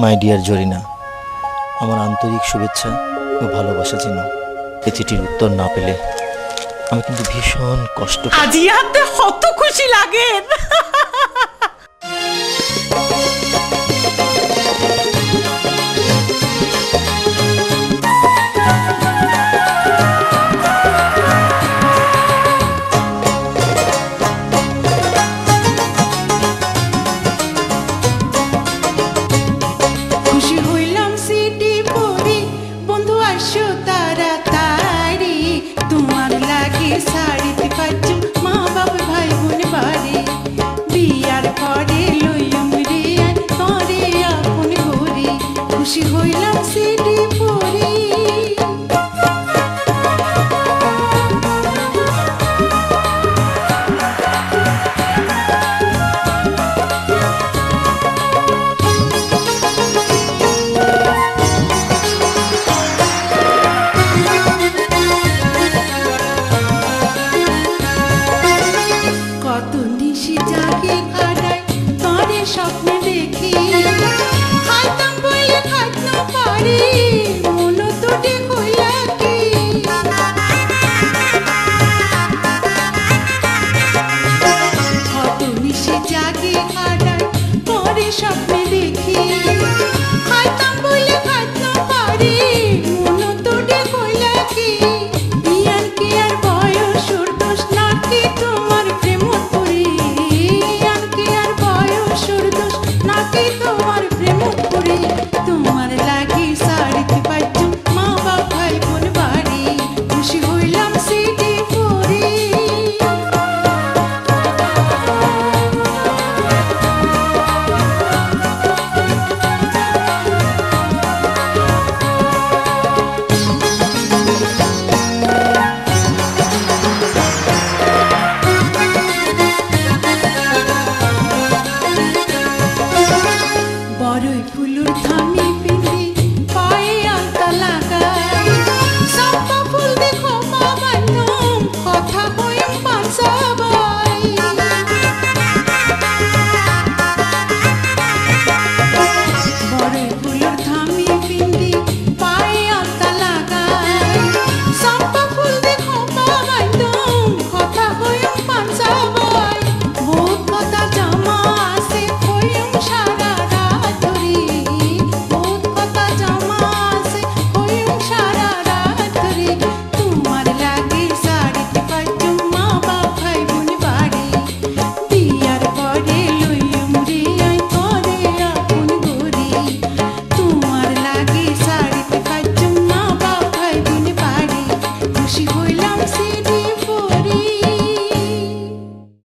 My dear Zarina, আমার আন্তরিক শুভেচ্ছা ও ভালোবাসা যেন এ চিঠির উত্তর না পেলে। আমি কিন্তু ভীষণ কষ্ট আজিয়াতে কত খুশি লাগে। তারই ফুল ঠানি